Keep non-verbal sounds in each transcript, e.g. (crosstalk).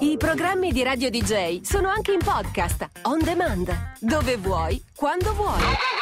I programmi di Radio DJ sono anche in podcast, on demand, dove vuoi, quando vuoi.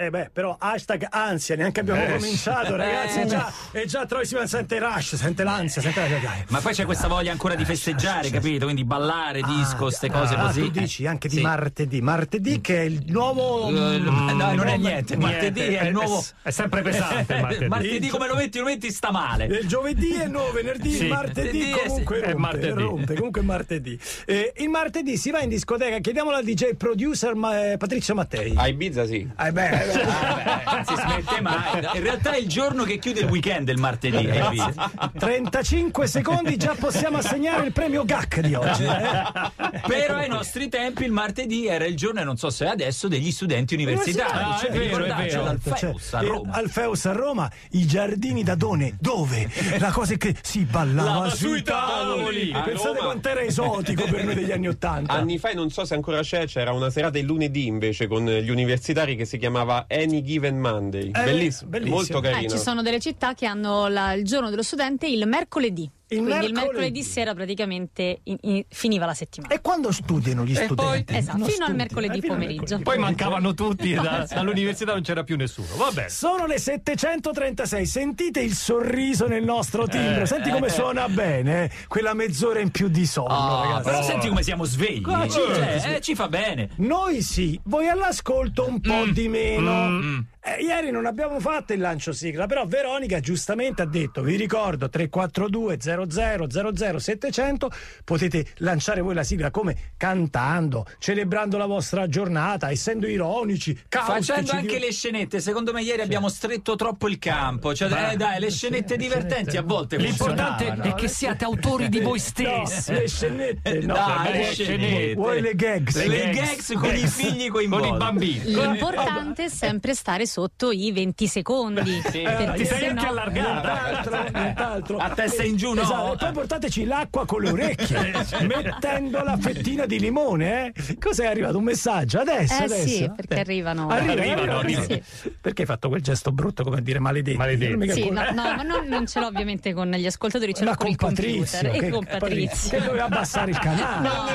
Eh beh, però hashtag ansia, neanche abbiamo Eh, cominciato, ragazzi. È già, è già Troy si sente rush, sente l'ansia, sente la dai. Ma poi c'è questa voglia ancora di festeggiare, capito? Quindi ballare, disco, queste cose ah, così. tu dici anche di Sì. martedì. Martedì che è il nuovo. Eh, mm, no, non è niente. Martedì è il nuovo. È sempre pesante (laughs) martedì. Martedì come lo metti, lo metti sta male. Il giovedì è nuovo, venerdì, Sì. martedì comunque è rompe, martedì. rompe, comunque è martedì. Eh, il martedì si va in discoteca, chiediamolo al DJ producer ma- eh, Patrizio Mattei. A Ibiza sì. Eh beh, eh, beh. Ah, non si smette mai. (laughs) In realtà è il giorno che chiude il weekend, il martedì. è Ibiza. 35 secondi già possiamo assegnare il premio GAC di oggi. eh. (laughs) Però ai nostri tempi il martedì era il giorno, e non so se è adesso, degli studenti universitari. Universitari, Cioè, certo, è vero, è vero. dal Cioè, a eh, Roma. al Feus a Roma, i giardini da Done, dove? La cosa è che si ballava Lava sui tavoli. tavoli. A Pensate Roma. quanto era esotico per noi degli anni Ottanta. Anni fa, e non so se ancora c'è, c'era una serata il lunedì invece con gli universitari che si chiamava Any Given Monday. bellissimo, bellissimo. molto Eh, carino. ci sono delle città che hanno la- il giorno dello studente il mercoledì. Il Quindi il mercoledì. mercoledì sera praticamente in- in- finiva la settimana. E quando studiano gli E poi- studenti? Esatto, Non fino al studiano, mercoledì eh, fino al pomeriggio. mercoledì Poi mancavano tutti, (laughs) da- dall'università non c'era più nessuno. Vabbè. Sono le 736, sentite il sorriso nel nostro timbro, senti come suona bene, eh? quella mezz'ora in più di sonno, ragazzi. però senti come siamo svegli. Ah, Cioè, certo, sì. eh, ci fa bene. Noi sì, voi all'ascolto un po' di meno. Mm. Eh, ieri non abbiamo fatto il lancio sigla, però Veronica giustamente ha detto, vi ricordo 342 00 700, potete lanciare voi la sigla come cantando, celebrando la vostra giornata, essendo ironici, caustici. Facendo anche di- le scenette, secondo me ieri abbiamo stretto troppo il campo. Cioè, eh, dai, le scenette divertenti a volte L'importante funzionavano. è che siate autori di voi stessi. No, le scenette, no. Dai, le le scenette. Vuoi le gags? Le, Le gags, gags. con i figli Con i bambini. L'importante è sempre stare sotto i 20 secondi. (laughs) Sì. perché Ti sei se anche no- allargata. Nient'altro, nient'altro. A testa in giù, no? Esatto, e poi portateci l'acqua con le orecchie, (laughs) mettendo la fettina di limone, eh? Cos'è arrivato? Un messaggio? Adesso, Eh adesso? sì, perché arrivano- Arrivano, Arrivano, arrivano. arrivano. Perché hai fatto quel gesto brutto come dire. Non mica Sì, con- no, no, (laughs) ma non, non ce l'ho ovviamente con gli ascoltatori, ce l'ho con con il Patrizio, computer che, e con Patrizio, che doveva abbassare il canale. No, no.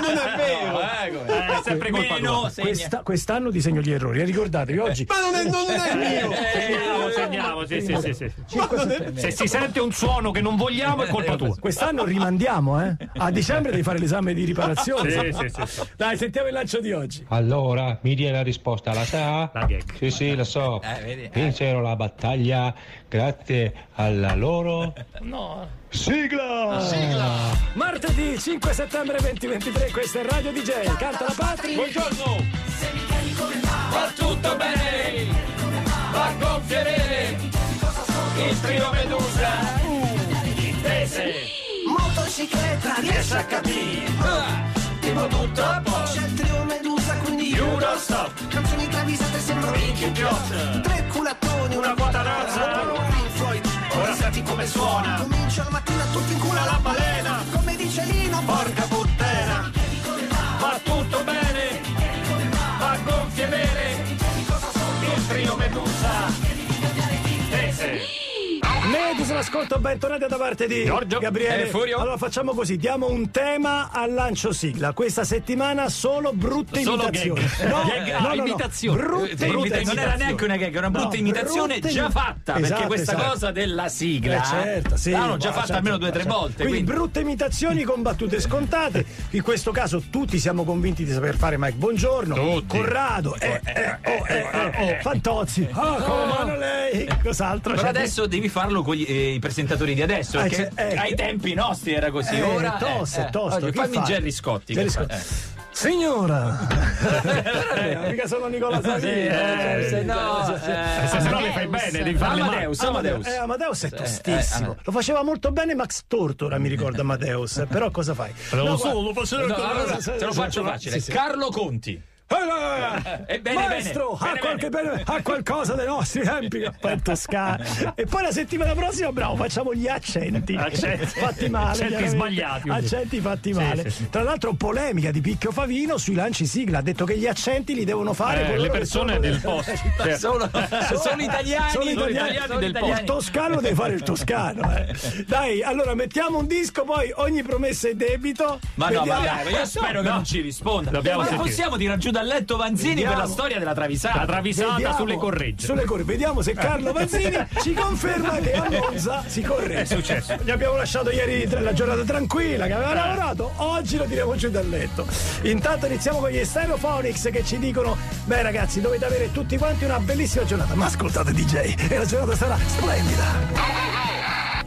non è vero, eh, come- È sempre colpa Meno. Questa- quest'anno disegno gli errori, e ricordatevi oggi. Ma non è, non è mio! Segniamo, segniamo, sì, sì, sì, sì. 5 settembre. Se si sente un suono che non vogliamo è colpa tua. Quest'anno rimandiamo, eh? A dicembre devi fare l'esame di riparazione. Sì, sì, sì, sì. Dai, sentiamo il lancio di oggi. Allora, mi dia la risposta, la sa? La gag. Sì, sì, lo so. Eh, vedi, eh. Vinsero la battaglia grazie alla loro sigla. Martedì 5 settembre 2023, questo è Radio DJ. Canta la Patri. Buongiorno! Va tutto bene! Va gonfie vere! Il trio Medusa! Intese! Motocicletta riesce a capire Tipo tutto a posto! C'è il trio Medusa quindi You don't stop! Canzoni travisate sembrano Minchia idiota! Tre culattoni, una quota Floyd Ora senti come suona! Comincia la mattina tutti in culo alla balena Come dice Lino Porca Medusa l'ascolto, bentornati da parte di Giorgio. Gabriele. Eh, Furio. Allora facciamo così, diamo un tema al lancio sigla. Questa settimana solo brutte Solo imitazioni. (laughs) gag. No, Gag, ah, no, no, no. imitazioni. Brutte, Eh, brutte imita- non era neanche una gag, era una brutta No, imitazione brutte già fatta. perché Esatto, questa esatto. cosa della sigla. Eh, certo, sì. L'hanno già fatta certo, almeno due o tre certo. volte. Quindi, Quindi, brutte imitazioni con battute scontate. In questo caso tutti siamo convinti di saper fare Mike Buongiorno, Tutti. Corrado, eh, eh, oh, eh, eh, oh, Fantozzi. Ah, come mano lei? Cos'altro? però adesso devi farlo con gli- eh, i presentatori di adesso. Ah, Perché c'è- eh. ai tempi nostri era così. Eh, Ora tosto, eh, eh, tosto. Chi fammi fa? Gerry Scotti. Gerry che fa- Scotti. eh. Signora, (laughs) Eh, mica sono Nicola Savini. Eh, se no, Eh, se no le fai bene, devi farle. Amadeus, Amadeus. Eh, Amadeus è Eh, tostissimo. eh, Lo faceva molto bene Max Tortora, mi ricordo Amadeus. Però cosa fai? No, so, lo faceva No, No, allora, se- te lo faccio facile. sì, sì. Carlo Conti. Eh, Eh, bene, Maestro, bene, ha, bene, qualche bene- ha qualcosa dei nostri tempi poi Toscana e poi la settimana prossima bravo facciamo gli accenti Accenti. fatti male Accenti sbagliati. accenti fatti male sì, sì. tra l'altro polemica di Picchio Favino sui lanci sigla ha detto che gli accenti li devono fare Eh, le persone del posto. Cioè, Sono, sono italiani, sono italiani, italiani sono del italiani. il toscano deve fare il toscano eh. dai allora mettiamo un disco poi ogni promessa è debito Ma no, ma Vediamo- dai, io spero che non ci risponda. Dobbiamo ma sentire. possiamo tirare giù dal letto Vanzini Vediamo. per la storia della travisata. la travisata Vediamo- sulle corregge. Sulle corregge. Vediamo se Carlo Manzini (laughs) ci conferma che a Monza si corregge. È successo. Gli abbiamo lasciato ieri la giornata tranquilla che aveva Eh. lavorato, oggi lo tiriamo giù dal letto. Intanto iniziamo con gli Stereophonics che ci dicono: Beh, ragazzi, dovete avere tutti quanti una bellissima giornata. Ma ascoltate, DJ, e la giornata sarà splendida.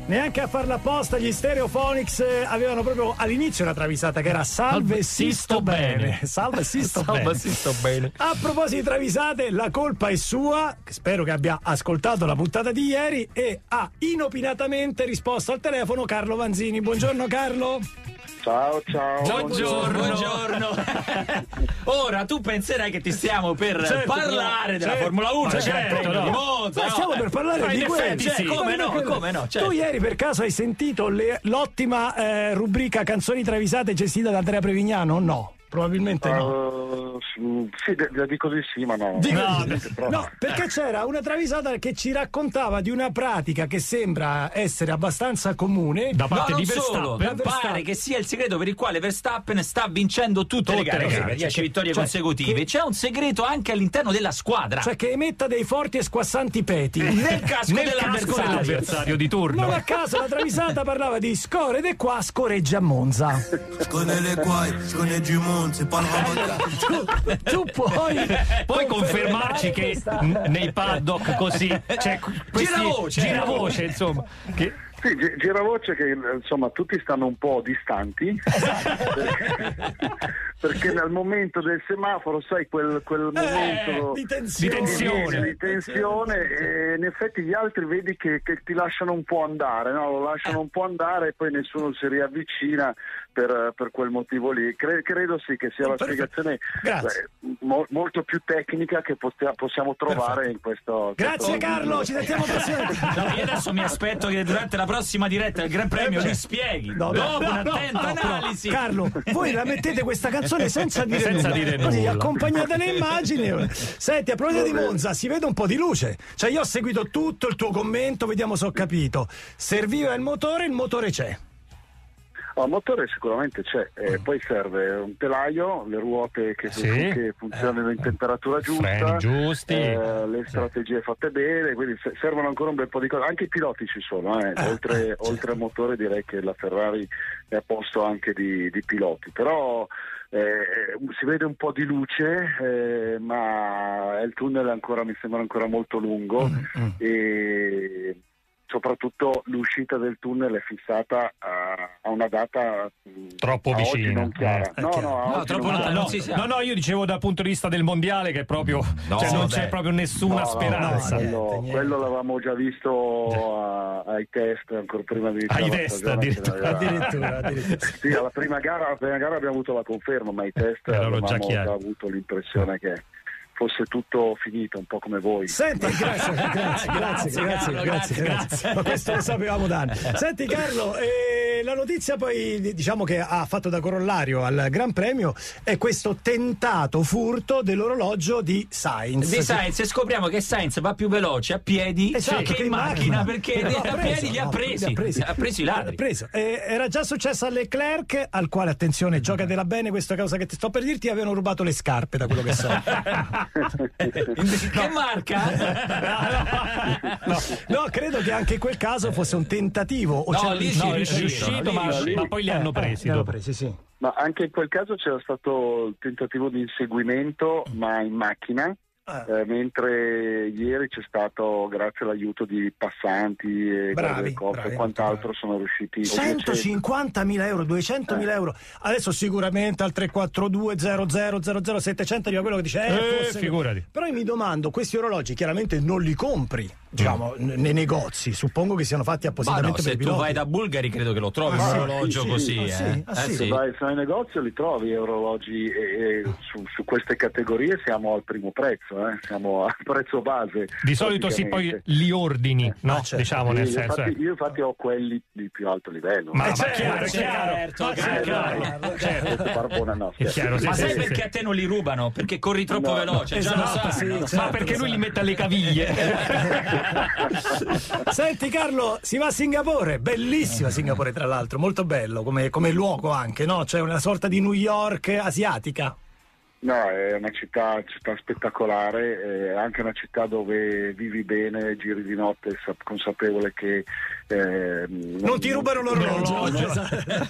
Neanche a farla apposta, gli Stereophonics eh, avevano proprio all'inizio una travisata che era Salve, si sto bene. (laughs) Salve, si sto bene. si sto bene. A proposito di travisate, la colpa è sua. Spero che abbia ascoltato la puntata di ieri e ha inopinatamente risposto al telefono Carlo Vanzini. Buongiorno Carlo. Ciao, ciao. Buongiorno. Buongiorno. (laughs) Ora tu penserai che ti stiamo per Certo, parlare della certo, Formula 1, ma cioè certo, Premio no. di Monza. Ma no? stiamo per parlare di Cioè, sì. Come no, quello- come no, certo. Tu ieri per caso hai sentito le- l'ottima eh, rubrica Canzoni travisate gestita da Andrea Prevignano o no? Probabilmente no. Uh, sì, de- de- dico di sì, ma no. Dico- No, Però- No, perché c'era una travisata che ci raccontava di una pratica che sembra essere abbastanza comune. Da No, parte non di solo, Verstappen. pare che sia il segreto per il quale Verstappen sta vincendo tutte, le Tutte gare, le gare, per 10 cioè, vittorie cioè, consecutive. che- C'è un segreto anche all'interno della squadra. Cioè che emetta dei forti e squassanti peti. nel casco Nel dell'avversario. casco dell'avversario di turno. Non a caso la travisata parlava di score ed è qua scoreggia Monza. Je connais les guailles, je pas le ramadan. Tu, tu puoi, Puoi confermarci che questa- n- nei paddock così c'è questi Giravoce. giravoce, insomma, che Sì, gi- giravoce che insomma tutti stanno un po' distanti (laughs) perché nel momento del semaforo sai quel, quel momento di tensione. Di tensione. di tensione e in effetti gli altri vedi che, che ti lasciano un po' andare no? lo lasciano un po' andare e poi nessuno si riavvicina per, per quel motivo lì Cre- credo sì che sia la Perfetto. spiegazione Grazie. eh, mo- molto più tecnica che pote- possiamo trovare in questo Grazie questo- Carlo, ci sentiamo (laughs) prossimamente. No, io adesso mi aspetto che durante la prossima diretta del Gran Premio li spieghi. No, Dopo no, un'attenta analisi. Carlo, voi la mettete questa canzone senza dire Senza nulla. dire Così nulla. accompagnate le immagini. Senti, a proposito di Monza, si vede un po' di luce. Cioè, io ho seguito tutto il tuo commento, vediamo se ho capito. Serviva il motore, il motore c'è. Il motore sicuramente c'è, eh, poi serve un telaio, le ruote che, Sì. che funzionino in temperatura giusta, eh, le strategie fatte bene, quindi se- servono ancora un bel po' di cose. Anche i piloti ci sono, eh. oltre, oltre al motore direi che la Ferrari è a posto anche di, di piloti, però eh, si vede un po' di luce, eh, ma il tunnel ancora, mi sembra ancora molto lungo e soprattutto l'uscita del tunnel è fissata a, a una data mh, Troppo vicina. non chiara. Eh, no, chiaro. no, troppo non no, io dicevo dal punto di vista del mondiale che proprio No, cioè, non c'è proprio nessuna speranza. no, niente, quello, niente. quello l'avevamo già visto a- ai test ancora prima di Ai test, addirittura. Addirittura, addirittura. (laughs) Sì, alla prima gara, alla prima gara abbiamo avuto la conferma, ma i test Erano avevamo già avuto l'impressione che fosse tutto finito, un po' come voi. Senti, (laughs) grazie, grazie, grazie, grazie, grazie, Carlo, grazie, grazie, grazie. Ma questo lo sapevamo da anni. Senti Carlo, eh, la notizia poi di- diciamo che ha fatto da corollario al Gran Premio è questo tentato furto dell'orologio di Sainz. Di Sainz e scopriamo che Sainz va più veloce a piedi Esatto, che in macchina perché L'ha a piedi li ha no, presi. Ha preso i ladri. L'ha preso. Eh, era già successo a Leclerc, al quale, attenzione, giocatela bene, questa cosa che ti sto per dirti, avevano rubato le scarpe da quello che so. (laughs) (laughs) Che marca? (laughs) no, no, credo che anche in quel caso fosse un tentativo. O No, lì? No, è riuscito, riuscito, lì ma, riuscito. ma poi li hanno presi. Li hanno presi, sì. Ma anche in quel caso c'era stato il tentativo di inseguimento, ma in macchina. Ah. eh, mentre ieri c'è stato, grazie all'aiuto di passanti e Bravi, corpo bravi, e quant'altro, sono riusciti. o 200. 150.000 euro, 200.000 euro. Adesso sicuramente al 342 00 00 700 arriva quello che dice eh, Eh, figurati. Però io mi domando, questi orologi chiaramente non li compri diciamo, n- nei negozi. Suppongo che siano fatti no, appositamente se per i tu piloti. vai da Bulgari credo che lo trovi Ah, un sì, orologio sì, così, sì, eh. sì, ah, Eh, sì. Se vai, se in negozio li trovi orologi e, e su, su queste categorie siamo al primo prezzo, eh? siamo al (laughs) prezzo base. Di solito sì, poi li ordini, no? Ah, certo. Diciamo nel senso. infatti, eh. io infatti ho quelli di più alto livello. Ma, Eh, ma certo, chiaro, è chiaro. certo, Ma chiaro. chiaro, certo. No, sì, Ma sì, sai sì, perché sì. a te non li rubano? Perché corri troppo No, veloce, esatto, no? certo. Ma perché lui li mette alle caviglie? (laughs) (laughs) Senti Carlo, si va a Singapore, bellissima Singapore tra l'altro, molto bello come, come luogo anche, no? C'è una sorta di New York asiatica. No, è una città, città spettacolare, è anche una città dove vivi bene, giri di notte sa- consapevole che... eh, Non ti rubano l'orologio. L'orologio.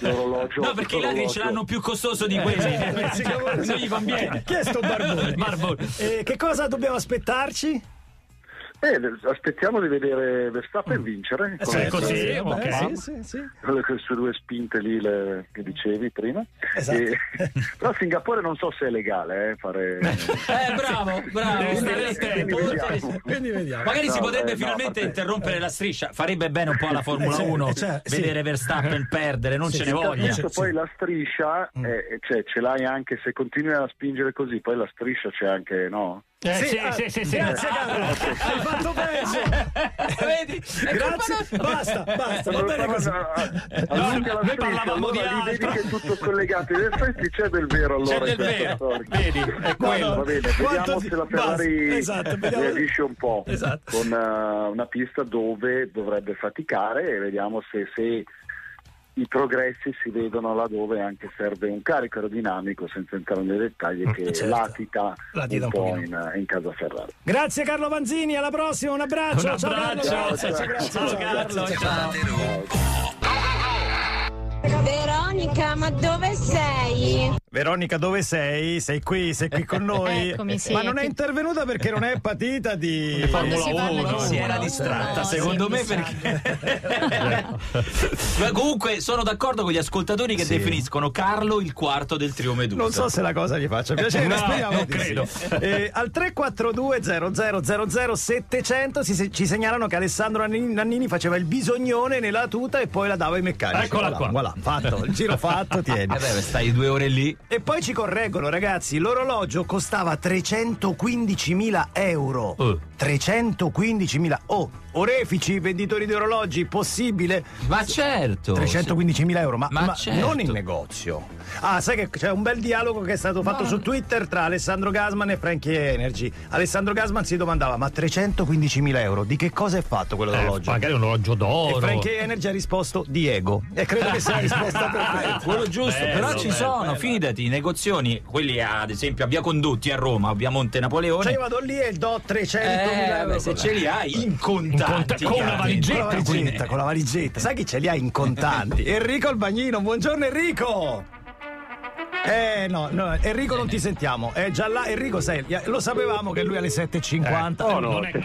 (laughs) l'orologio No, perché i ladri ce l'hanno più costoso di quelli. non (laughs) gli conviene. Chi è sto barbone? Barbone. Eh, che cosa dobbiamo aspettarci? Eh, aspettiamo di vedere Verstappen vincere Eh, con, sì, le- così, vabbè, ok. sì, sì, sì. con le, sue due spinte lì le- che dicevi prima. Esatto. E- (laughs) però a Singapore non so se è legale eh, fare... (laughs) Eh, bravo, bravo. Devi stare Stai attento. Quindi. Quindi vediamo. Magari si No, potrebbe eh, no, finalmente vabbè. interrompere la striscia. Farebbe bene un po' alla Formula Eh, certo, 1 eh, sì. vedere Verstappen perdere, non Sì, ce ne voglia. Poi la striscia, Mm. eh, cioè, ce l'hai anche se continui a spingere così, poi la striscia c'è anche, no? Eh, sì, ah, sì, sì, sì. Grazie Carlo, hai fatto bene. (laughs) Vedi? È Grazie, basta, basta, va bene così. Anche la noi parlavamo di lì vedi altro. che è tutto collegato. In effetti c'è del vero allora C'è in del questa vero. storia. Vedi, è No, quello. no. Va bene, Quanto vediamo di- se la Ferrari esatto, vediamo- reagisce un po' Esatto. con eh, una pista dove dovrebbe faticare e vediamo se, se i progressi si vedono laddove anche serve un carico aerodinamico senza entrare nei dettagli che certo. latita, Latita un un po' in, in casa Ferrari. Grazie Carlo Vanzini, alla prossima, un abbraccio. Un ciao, abbraccio. Carlo. Ciao, grazie, Ciao, ciao, Carlo, ciao. Veronica, ma dove sei? Veronica, dove sei? Sei qui, sei qui con (laughs) noi. Eccomi, sì. Ma non è intervenuta perché non è patita di parla di uno, Si era Formula distratta, uno, secondo me, sa. perché. (laughs) Ma comunque sono d'accordo con gli ascoltatori che Sì. definiscono Carlo il quarto del trio Medusa. Non so se la cosa gli faccia (laughs) piacere, No, speriamo non sì. Eh, al 342 0000 700 si se- ci segnalano che Alessandro Nannini, Nannini faceva il bisognone nella tuta e poi la dava ai meccanici. Eccola Voilà, qua. voilà, fatto, il giro fatto, tieni. Eh beh, stai due ore lì. E poi ci correggono, ragazzi. L'orologio costava 315.000 euro. Oh. 315.000. Oh, orefici, venditori di orologi, possibile? Ma certo. 315.000 euro, ma, Ma ma certo. non in negozio. Ah, sai che c'è un bel dialogo che è stato fatto su Twitter tra Alessandro Gasman e Frankie Energy. Alessandro Gasman si domandava: ma 315.000 euro, di che cosa è fatto Eh, quell'orologio? magari un orologio e d'oro. Frankie Energy ha risposto Diego. E credo che sia la risposta (laughs) perfetta. Quello giusto, Bello, però ci bello, sono, bello. fidati, i negozioni, quelli ad esempio a Via Condotti a Roma, a Via Monte Napoleone. Cioè io vado lì e do 300.000 Eh, euro. beh, se ce li hai in contanti, con chiaramente. valigetta, con la valigetta, con la valigetta. Sai chi ce li ha in contanti? (laughs) Enrico Albagnino, buongiorno Enrico! Eh no, no, Enrico non ti sentiamo. È già là, Enrico sei, lo sapevamo che lui alle 7.50. Oh, no. Ah, ecco,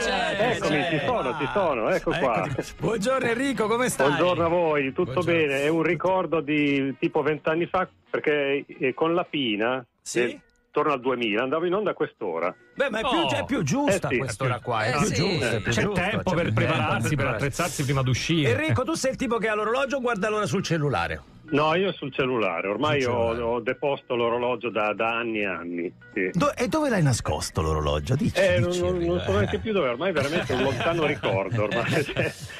certo, Eccomi, certo. ci sono, ci sono, ecco qua. Eccoti. Buongiorno Enrico, come stai? Buongiorno a voi, tutto Buongiorno. bene? È un ricordo di tipo vent'anni fa perché eh, con la Pina, Sì? eh, torno al 2000, andavo in onda a quest'ora. Beh, ma è più, Oh. è più giusta Eh sì, quest'ora qua, è Eh più sì. giusta, è più C'è giusta, tempo c'è per prepararsi, tempo per attrezzarsi prima d'uscire. Enrico, tu sei il tipo che ha l'orologio o guarda l'ora sul cellulare? No, io sul cellulare, ormai Sul ho, cellulare. ho deposto l'orologio da, da anni e anni. sì. Do- e dove l'hai nascosto l'orologio? Dici, Eh, non, dici, non- non so eh. neanche più dove, ormai è veramente un lontano (laughs) ricordo. Ormai.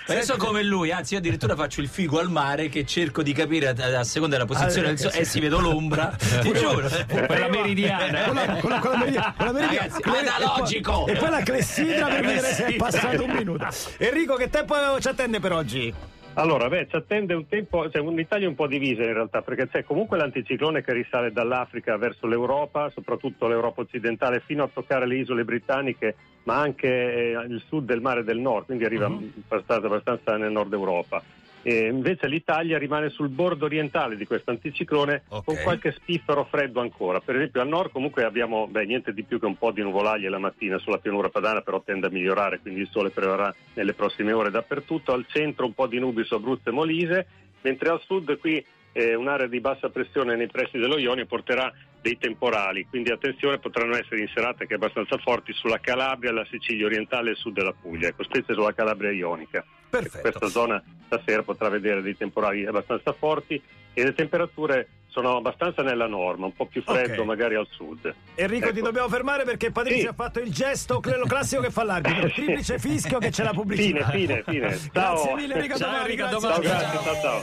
Adesso come lui, anzi io addirittura faccio il figo al mare che cerco di capire a, a seconda della posizione del sole sì. e si vedo l'ombra, (laughs) ti giuro. Quella meridiana. con la, con la, con la meria- con la meria- Ragazzi, con la- analogico! E poi, e poi la clessidra per vedere se è passato un minuto. Enrico, che tempo ci attende per oggi? Allora, beh, ci attende un tempo, cioè un'Italia un po' divisa in realtà, perché c'è comunque l'anticiclone che risale dall'Africa verso l'Europa, soprattutto l'Europa occidentale, fino a toccare le isole britanniche, ma anche eh, il sud del mare del nord, quindi arriva abbastanza, abbastanza nel nord Europa. E invece l'Italia rimane sul bordo orientale di questo anticiclone Ok. con qualche spiffero freddo ancora. Per esempio al nord comunque abbiamo beh, niente di più che un po' di nuvolaglie la mattina sulla pianura padana, però tende a migliorare, quindi il sole prevarrà nelle prossime ore dappertutto. Al centro un po' di nubi su Abruzzo e Molise, mentre al sud qui eh, un'area di bassa pressione nei pressi dello Ionio porterà dei temporali, quindi attenzione potranno essere in serate anche abbastanza forti sulla Calabria, la Sicilia orientale e il sud della Puglia, ecco, specie sulla Calabria ionica. Perfetto. Questa zona stasera potrà vedere dei temporali abbastanza forti e le temperature sono abbastanza nella norma, un po' più freddo Ok. magari al sud. Enrico, ti Ecco. dobbiamo fermare perché Patrizia Sì. ha fatto il gesto, quello classico che fa l'arbitro. (laughs) Triplice fischio che c'è la pubblicità. Fine, fine, fine. (laughs) Grazie Ciao. mille, Enrico. Ciao, domani, Enrico, grazie. Ciao, domani. grazie, ciao ciao.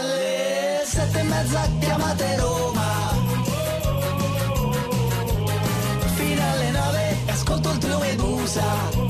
Dalle sette e mezza chiamate Roma Fino alle nove ascolto il trio Medusa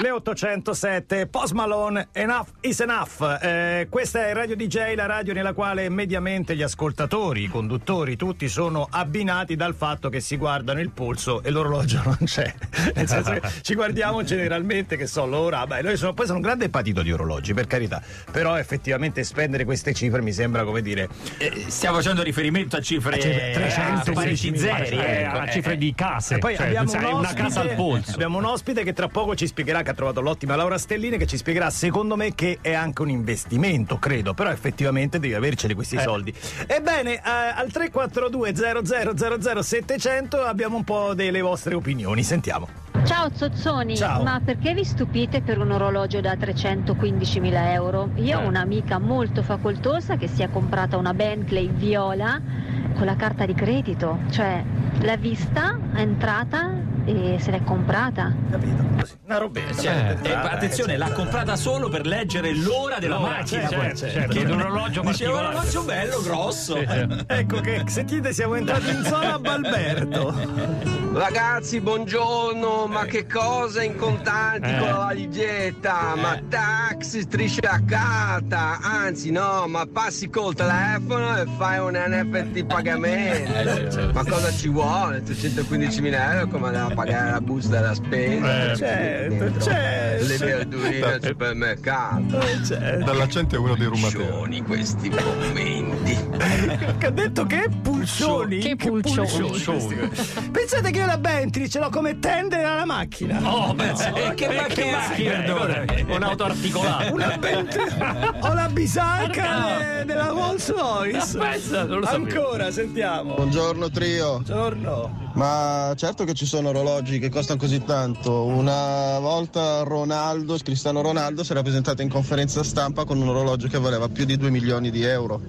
Le 807, Post Malone, Enough is Enough. Eh, questa è Radio DJ, la radio nella quale mediamente gli ascoltatori, i conduttori, tutti sono abbinati dal fatto che si guardano il polso e l'orologio (laughs) non c'è. Nel senso che ci guardiamo generalmente, che so, l'ora. Beh, noi sono, poi sono un grande patito di orologi, per carità. Però effettivamente spendere queste cifre mi sembra come dire. Eh, stiamo facendo riferimento a cifre, A cifre- 300, a parecchi 16.000, zeri. Eh, a eh, cifre eh. di case. E poi cioè, abbiamo, un una ospite, casa al polso. abbiamo un ospite che tra poco ci spiegherà che ha trovato l'ottima Laura Stellini che ci spiegherà secondo me che è anche un investimento, credo, però effettivamente devi averceli questi Eh. soldi. Ebbene, eh, al 342 00 700 abbiamo un po' delle vostre opinioni, sentiamo. Ciao Zozzoni, Ciao. ma perché vi stupite per un orologio da 315.000 euro? Io ho Eh. un'amica molto facoltosa che si è comprata una Bentley viola con la carta di credito, cioè l'ha vista, è entrata e se l'è comprata. Capito? Così, una robetta. Cioè, Eh, eh, attenzione, eh, l'ha comprata solo per leggere l'ora della L'ora, macchina. certo, certo, che è un orologio Dicevo, un particolare. orologio bello, grosso. (laughs) Ecco che sentite siamo entrati in zona Balberto. (laughs) Ragazzi, buongiorno, ma che cosa in contanti Eh. con la valigetta? Ma taxi, strisce a carta, anzi no, ma passi col telefono e fai un NFT pagamento. Ma cosa ci vuole? 315.000 euro come da pagare la busta della spesa? Eh, certo, certo. Le verdurine al supermercato. Certo. Dall'accento è uno dei rumateri. Pulcioni questi commenti. (laughs) Che ha detto che pulcioni? Che pulcioni. Pensate che io la Bentley ce l'ho come tender alla macchina. Oh, beh, Eh, che eh, macchina perdonami. Un'auto articolata. Una Bentley. Ho la bisacca della Rolls Royce. Aspetta, non lo sapevo. Ancora, sentiamo. Buongiorno trio. Buongiorno. Ma certo che ci sono orologi che costano così tanto. Una volta Ronaldo, Cristiano Ronaldo, si era presentato in conferenza stampa con un orologio che valeva più di 2 milioni di euro.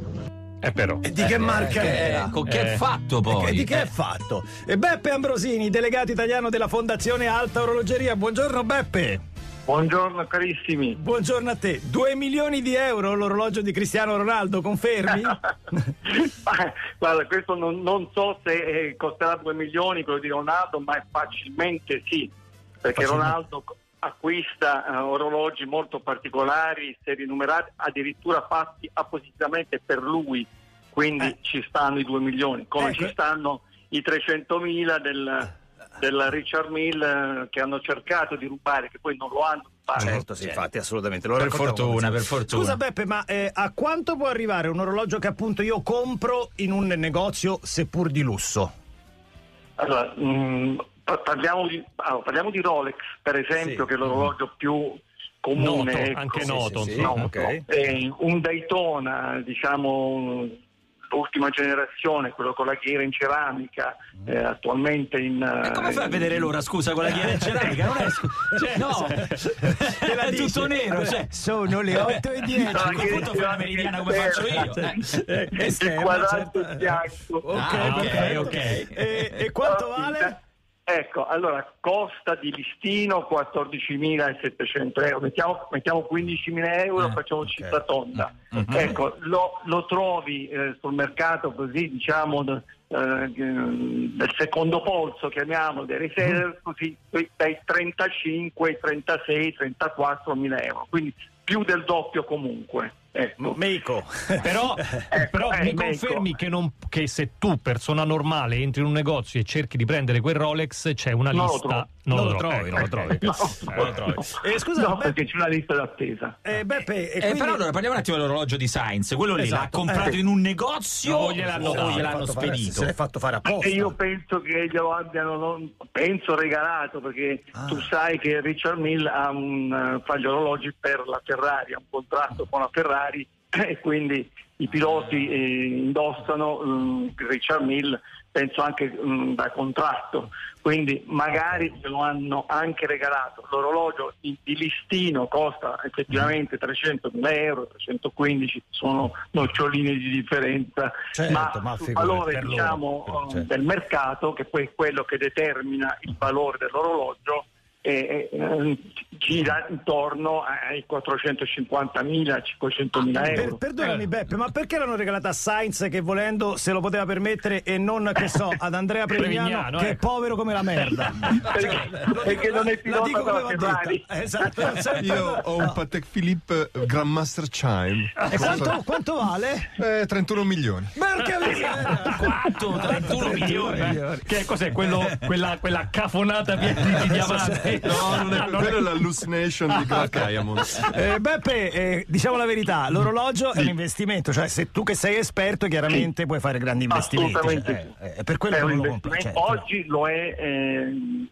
Eh, però. E di che marca Eh, era? Con che Eh. è fatto E poi? di che Eh. è fatto? E Beppe Ambrosini, delegato italiano della Fondazione Alta Orologeria. Buongiorno Beppe. Buongiorno carissimi. Buongiorno a te. 2 milioni di euro l'orologio di Cristiano Ronaldo, confermi? (laughs) Guarda, questo non, non so se eh, costerà 2 milioni quello di Ronaldo, ma facilmente sì, perché Facilmente. Ronaldo acquista eh, orologi molto particolari, serie numerate, addirittura fatti appositamente per lui, quindi Eh. ci stanno i 2 milioni, come Ecco. ci stanno i 300.000 del, del Richard Mill eh, che hanno cercato di rubare, che poi non lo hanno rubato. Certo, sì, infatti, assolutamente. Lo Per fortuna, per fortuna. Scusa Beppe, ma eh, a quanto può arrivare un orologio che appunto io compro in un negozio seppur di lusso? Allora, mh, pa- parliamo, di, allora, parliamo di Rolex, per esempio, Sì. che è l'orologio più comune. Noto, ecco. anche noto. sì, sì. insomma. ok. Eh, un Daytona, diciamo, l'ultima generazione, quello con la ghiera in ceramica, eh, attualmente in... E come fai a vedere l'ora, scusa, con la (laughs) ghiera in ceramica? Non è, cioè, no, (laughs) è tutto nero. Cioè. Sono le 8 e 10. No, (laughs) a quel punto fai la meridiana come faccio io. Eh, il esterna, quadrante certo. bianco. Ok, Ah, ok, perfetto. ok. E, e quanto vale? Ecco, allora costa di listino 14.700 euro, mettiamo, mettiamo 15.000 euro, Eh, facciamo ok. cifra tonda. Mhm. Ecco, lo, lo trovi eh, sul mercato così, diciamo, d- eh, del secondo polso, chiamiamolo, dei reseller, così dai 35, 36, 34 mila euro, quindi più del doppio comunque. Ecco. Meiko. (laughs) Però, però eh, mi Meiko. confermi che, non- che se tu, persona normale, entri in un negozio e cerchi di prendere quel Rolex, c'è una Non lo lista. trovo. Non, lo trovi, non lo trovi. No, Eh, non lo trovi. Eh, scusa, no, Beppe- perché c'è una lista d'attesa. Eh, Beppe, e Eh, quindi- però allora parliamo un attimo dell'orologio di Sainz. Quello lì l'ha Esatto, comprato eh. in un negozio O gliel'hanno o dato, gliel'hanno spedito? Se l'è fatto fare apposta. E io penso che glielo abbiano, non- penso regalato, perché Ah. tu sai che Richard Mill ha un, eh, fa gli orologi per la Ferrari, ha un contratto con la Ferrari (clears throat) e quindi i piloti eh, indossano mm, Richard Mill, penso anche mm, da contratto, quindi magari se lo hanno anche regalato. L'orologio di, di listino costa effettivamente 300 mila euro, 315 sono noccioline di differenza, Certo, ma, ma sul figurati, valore diciamo, però, certo. del mercato, che poi è quello che determina il valore dell'orologio, eh, eh, gira intorno ai 450.000, 500.000 Per- euro. perdonami Beppe, ma perché l'hanno regalata a Sainz che volendo se lo poteva permettere e non, che so, ad Andrea Prevignano, Prevignano, che è ecco. povero come la merda? (laughs) perché, perché non è pilota va Ferrari. detta. Esatto, Io ho un Patek Philippe Grandmaster Chime. E quanto, quanto vale? Eh, 31 milioni. Perché Quanto? 31 milioni? Che cos'è? Quello, quella, quella cafonata di diamanti? No, non è, quello è l'hallucination di Clark Diamond. Eh, Beppe, eh, diciamo la verità, l'orologio è un investimento, cioè se tu che sei esperto chiaramente puoi fare grandi investimenti. Assolutamente cioè, sì. eh, è per quello È che un uno lo compra. certo. Oggi lo è ehm,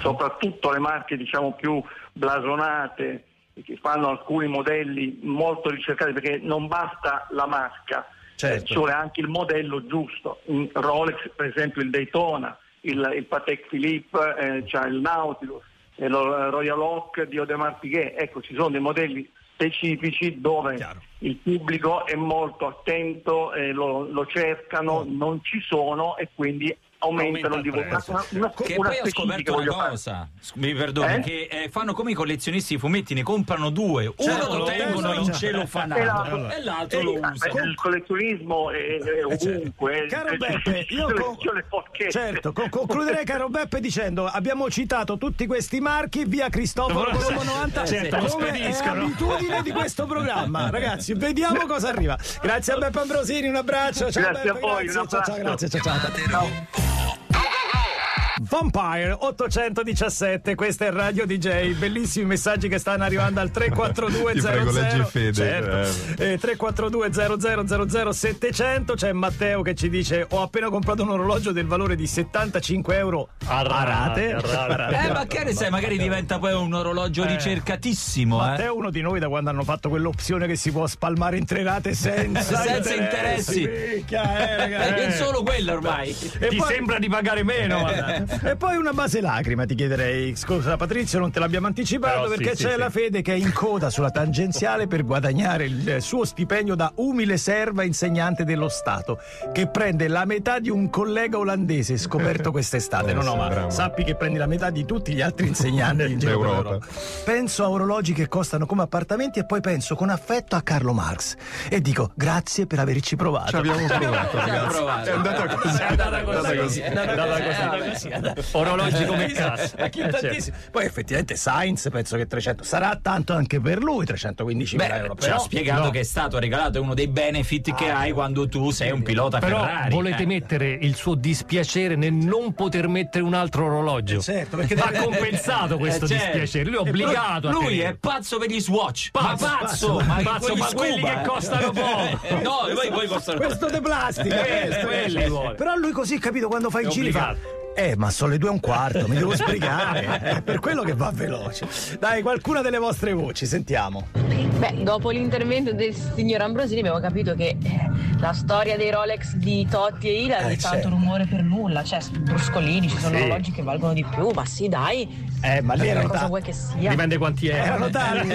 soprattutto le marche diciamo più blasonate che fanno alcuni modelli molto ricercati perché non basta la marca, Certo. ci vuole anche il modello giusto. In Rolex per esempio il Daytona, il, il Patek Philippe, eh, c'ha il Nautilus, Royal Oak di Audemars Piguet. Ecco, ci sono dei modelli specifici dove il pubblico è molto attento, eh, lo, lo cercano, non ci sono e quindi aumentano di Aumenta il volume. Una, una, Che una poi ho scoperto una fare. cosa, s- mi perdoni, Eh? che eh, fanno come i collezionisti di fumetti, ne comprano due, uno Certo, lo tengono in usano. celofanato Esatto. e l'altro Eh, lo eh, usano. Il collezionismo è, è ovunque. Caro Eh, Beppe, io con-. Certo, con- concluderei caro Beppe dicendo abbiamo citato tutti questi marchi via Cristoforo Certo, Colombo 90 certo, come è abitudine di questo programma (laughs) ragazzi vediamo cosa arriva grazie a Beppe Ambrosini un abbraccio ciao Grazie a Beppe, voi, grazie, un ciao, ciao, grazie ciao ciao Yeah. Vampire 817, questa è Radio DJ. Bellissimi messaggi che stanno arrivando al 342 (laughs) Ti prego, 00 leggi Fede. Certo. Eh, 342 00 700 c'è Matteo che ci dice ho appena comprato un orologio del valore di 75 euro a rate. Eh, ma che ne sai, magari diventa poi un orologio Eh. ricercatissimo. Matteo Eh. è uno di noi da quando hanno fatto quell'opzione che si può spalmare in tre rate senza, (laughs) Senza interessi. Minchia, eh, ragazzi. (laughs) È solo quello ormai. E Ti poi- sembra di pagare meno? E poi una base lacrima ti chiederei. Scusa Patrizio, non te l'abbiamo anticipato Però perché sì, c'è sì. la fede che è in coda sulla tangenziale per guadagnare il suo stipendio da umile serva insegnante dello Stato, che prende la metà di un collega olandese scoperto (laughs) quest'estate. No, no, ma bravo. sappi che prendi la metà di tutti gli altri insegnanti in giro l'Europa. Penso a orologi che costano come appartamenti e poi penso con affetto a Carlo Marx e dico grazie per averci provato. Ci abbiamo (laughs) provato, ragazzi. provato. È andata così. È andata così. così. È andata Andata così. così. È andata così. Orologi come cassa. A chi Eh, certo. tantissimo. Poi effettivamente Sainz penso che 300 sarà tanto anche per lui 315 mila Beh, euro. ci ha spiegato no. che è stato regalato è uno dei benefit che hai quando tu sei un pilota Però Ferrari. volete eh. mettere il suo dispiacere nel non poter mettere un altro orologio. Eh, certo, perché ha deve- (laughs) compensato questo Eh, certo. dispiacere. Lui è obbligato a Lui tenere. è pazzo per gli swatch. Pazzo, ma pazzo, pazzo, ma, pazzo, quelli ma quelli che eh. costano poco. (laughs) no, poi, poi costano questo de plastica. Eh, questo, quelli questo. vuole. Però lui così, capito, quando fa i È giri fa. Eh, ma sono le due e un quarto, mi devo sbrigare. (laughs) È per quello che va veloce. Dai, qualcuna delle vostre voci, sentiamo. Beh, dopo l'intervento del signor Ambrosini abbiamo capito che eh, la storia dei Rolex di Totti e Ila Eh, è tanto certo. rumore per nulla, cioè bruscolini, ci sono Sì. orologi che valgono di più, ma sì dai, Eh, ma lì Eh, erano cosa vuoi che sia? Dipende quanti erano. Erano tanti.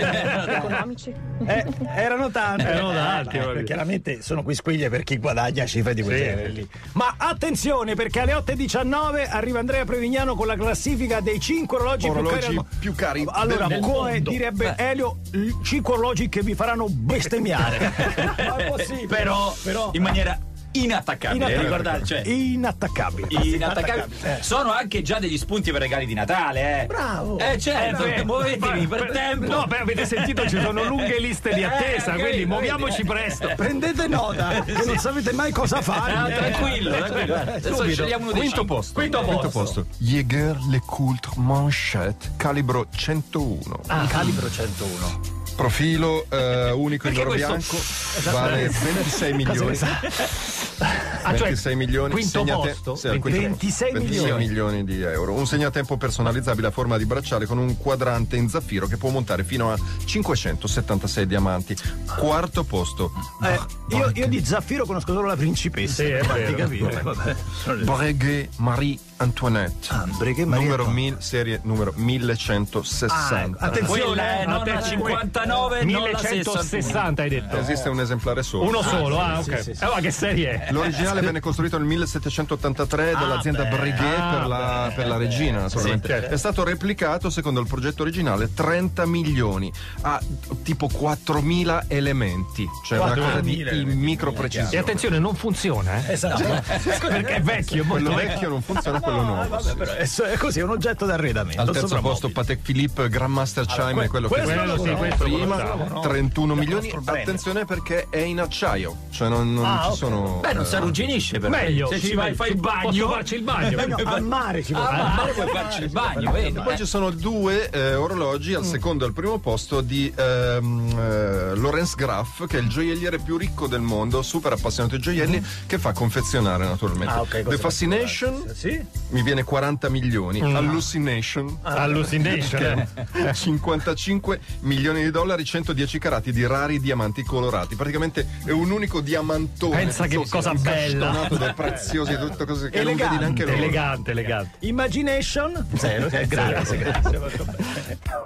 economici. Eh, erano tanti. Erano Eh, tanti, dire. chiaramente sono quisquiglie per chi guadagna cifre di quel Sì. genere lì. Ma attenzione perché alle 8.19 arriva Andrea Prevignano con la classifica dei 5 orologi, Orologi più cari. più cari Allora, come direbbe Elio, 5 orologi che vi faranno bestemmiare. (laughs) Ma è possibile. Però, Però- in maniera inattaccabile. Inattaccabile. Ricordate, cioè, inattaccabile. inattaccabile. Eh. Sono anche già degli spunti per regali di Natale, eh. Bravo. Eh certo, Eh, muovetevi ma- per tempo. No, beh, avete sentito, ci sono lunghe liste di Eh, attesa, ok, quindi muoviamoci presto. Prendete nota, che non sapete mai cosa fare. Ah, tranquillo, tranquillo. Adesso scegliamo uno dei Quinto posto. Quinto posto. posto. Jäger LeCoultre Manchette calibro 101. Ah, calibro 101 profilo eh, unico in oro bianco esatto. vale 26 milioni. (laughs) Ah, 26 cioè, milioni, segnate, sì, 20, 26, 26 milioni. di euro. Un segnatempo personalizzabile a forma di bracciale con un quadrante in zaffiro che può montare fino a 576 diamanti. Quarto posto. Eh, io, io, di zaffiro conosco solo la principessa. Sì, è vero. Capire, vabbè. Breguet Marie Antoinette. Ah, Breguet Marie numero 1000, serie numero 1160. Ah, ecco, attenzione, eh, non per 50 69 1160 hai detto. Esiste un esemplare solo. Uno ah, solo, ah, ok. Sì, sì, eh, allora che serie è? L'originale (laughs) venne costruito nel 1783 ah, dall'azienda ah, Breguet ah, per, la, per, la, regina, naturalmente. Sì, certo. È stato replicato secondo il progetto originale 30 milioni a tipo 4000 elementi, cioè 4 una cosa di, micro precisione. E attenzione, non funziona, eh? Esatto. (laughs) Perché è vecchio, quello vecchio non funziona quello nuovo. Vabbè, però è così, è un oggetto d'arredamento. Al terzo posto Patek Philippe Grandmaster Chime allora, que- è quello, quello che quello, sì, questo prima so. 31 milioni attenzione perché è in acciaio cioè non, non Ah, ci ok. sono Beh, non eh, si arrugginisce però. Meglio. Se ci vai fai il bagno. Posso farci il bagno. Eh, (laughs) no, al mare ci Ah, puoi farci il bagno? Poi ci sono due eh, orologi al secondo e al primo posto di ehm, eh, Lorenz Graff, che è il gioielliere più ricco del mondo, super appassionato di gioielli, che fa confezionare naturalmente. Ah, ok, The Fascination Sì? mi viene 40 milioni, Hallucination Hallucination. (laughs) è 55 milioni di dollari, 110 carati di rari diamanti colorati. Praticamente è un unico diamantone. Pensa che so, cosa bella. dei preziosi, tutte cose che non vedi neanche loro. Elegante, elegante. Imagination? Zero. Eh, grazie, grazie.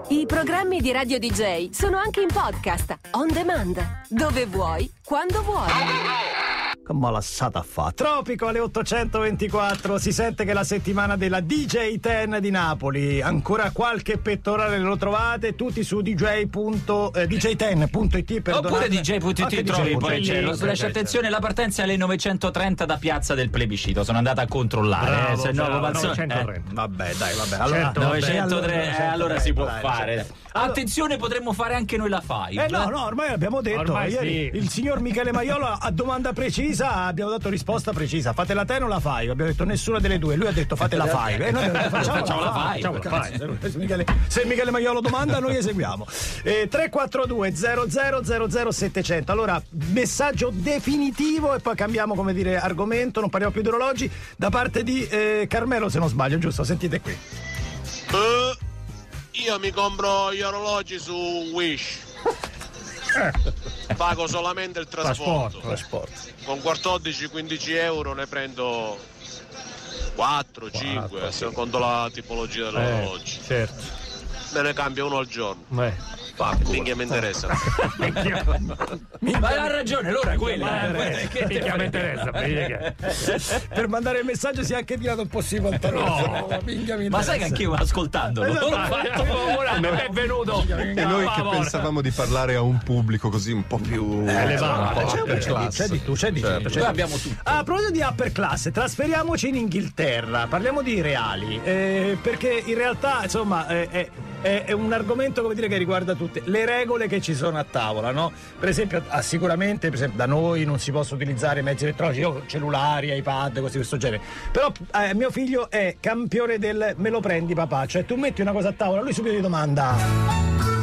I programmi di Radio DJ sono anche in podcast, on demand, dove vuoi, quando vuoi. Come lasciata fa? Tropico alle 824. Si sente che è la settimana della DJ 10 di Napoli. Ancora qualche pettorale lo trovate tutti su dj. eh, dj10.it. Oppure. DJ.it trovi poi c'è lo Sì, slash sì, attenzione la partenza è alle 930 da Piazza del Plebiscito sono andata a controllare Bravo, eh, se no bravo, Valzone- 930. eh, Vabbè, dai, vabbè. Allora, Certo, vabbè, 903 eh, allora si può dai, fare dai. attenzione potremmo fare anche noi la five Eh no, no, ormai l'abbiamo detto. Ormai Ieri sì. il signor Michele Maiolo a domanda precisa abbiamo dato risposta precisa. Fate la ten o la fai? Abbiamo detto nessuna delle due. Lui ha detto fate la fai. E noi abbiamo detto facciamo, Facciamo la five. five. Facciamo la five. Se Michele, se Michele Maiolo domanda noi eseguiamo. Eh, 342 0000 700. Allora, messaggio definitivo e poi cambiamo come dire argomento, non parliamo più di orologi da parte di eh, Carmelo se non sbaglio, giusto? Sentite qui. Eh, io mi compro gli orologi su Wish. (laughs) Pago solamente il trasporto. Con 14-15 euro ne prendo 4, 5, a secondo la tipologia dell'orologio. certo. Me ne cambio uno al giorno. Beh. Minchia mi interessa. (laughs) ma ha ragione allora quella eh, minchia mi interessa? per mandare il messaggio si è anche tirato un po' sui pantaloni. Ma sai che anch'io ascoltandolo Esatto. l'ho fatto benvenuto. E noi che pensavamo di parlare a un pubblico così un po' più elevato. un po' C'è, di tu, c'è di Certo. tutto. c'è noi abbiamo tutto a proposito di upper class, trasferiamoci in Inghilterra, parliamo di reali, eh, perché in realtà insomma eh, è, è- è un argomento dire che riguarda tutte le regole che ci sono a tavola, no? Per esempio, ah, sicuramente per esempio, da noi non si possono utilizzare mezzi elettronici, io cellulari, iPad, cose di questo genere. Però eh, mio figlio è campione del me lo prendi papà, cioè tu metti una cosa a tavola, lui subito ti domanda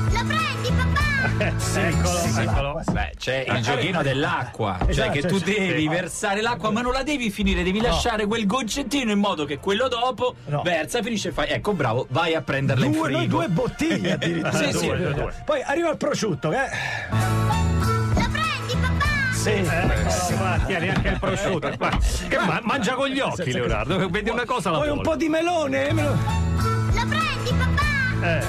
papà? Eccolo, eccolo. Beh, c'è il giochino dell'acqua, cioè Esatto, che tu sì, sì. devi versare l'acqua, ma non la devi finire, devi lasciare quel goccettino in modo che quello dopo No. versa, finisce e fai. Ecco, bravo, vai a prenderla in due, noi frigo. due bottiglie (laughs) addirittura. Sì, sì. Due, due, due. Poi arriva il prosciutto, che Lo prendi, papà? sì. Ma tieni anche il prosciutto. Ma- Che ma- mangia con gli occhi, Leonardo. Vedi una cosa la Poi un po' di melone. me lo- Lo prendi, papà? Eh,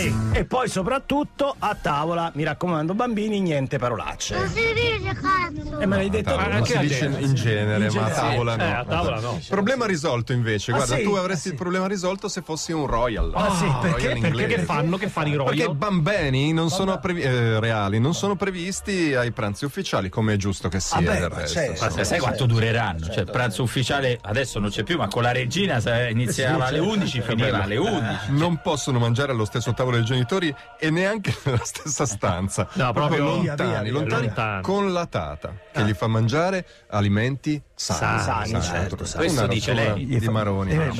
sì. E poi soprattutto a tavola, mi raccomando bambini, niente parolacce. Non si dice cazzo. E me l'hai detto Tavola, tu. si dice in genere, ma a tavola no. Eh, a tavola no. Problema risolto invece. Ah, Guarda, sì? tu Ah, avresti il problema risolto se fossi un royal. Ah, sì, Un perché? royal Perché che fanno? Che fanno i Perché i royal? bambini non sono previ- eh, reali, non sono previsti ai pranzi ufficiali, come è giusto che sia Ah, beh, del resto. certo. Ma sai quanto dureranno? Cioè, il pranzo ufficiale adesso non c'è più, ma con la regina se (laughs) iniziava alle 11, finiva alle 11. Non possono mangiare allo stesso tavolo dei genitori e neanche (laughs) nella stessa stanza. No, proprio lontani, via, via, via, lontani, con la tata che gli fa mangiare alimenti Sani, Sani, Sani, certo, Sani. Questo Una dice lei. Di Maroni. Eh,